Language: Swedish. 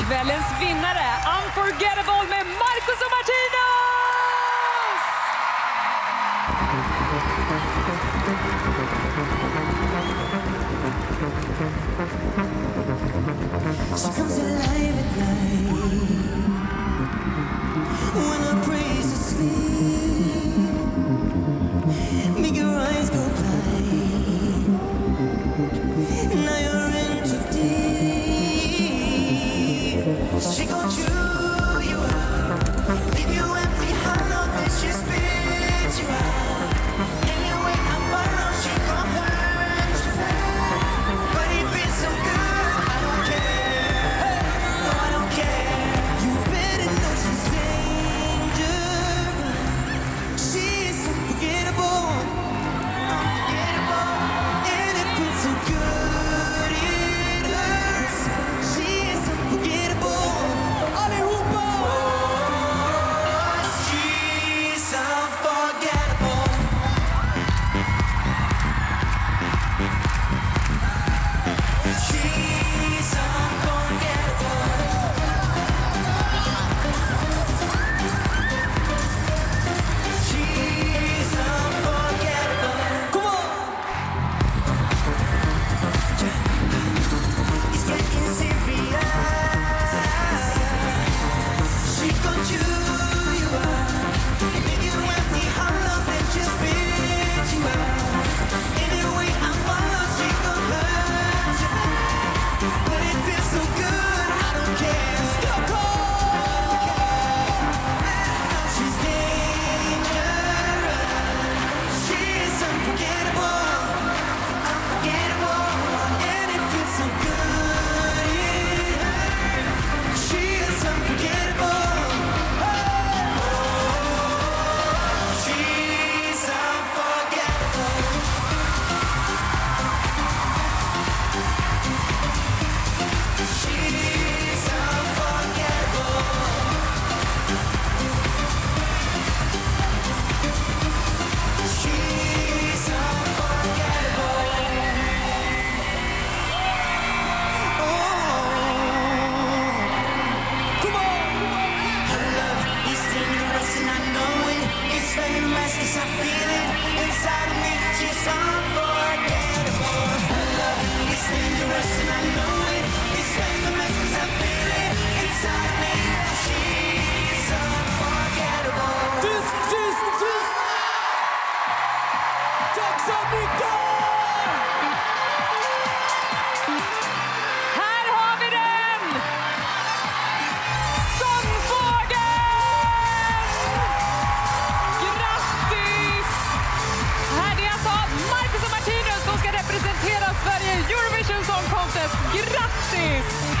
Kvällens vinnare, Unforgettable med Marcus och She comes alive at night. Bye. Tack så mycket! Här har vi den! Sångfågeln! Grattis! Här är alltså Marcus och Martinus som ska representera Sverige i Eurovision Song Contest. Grattis!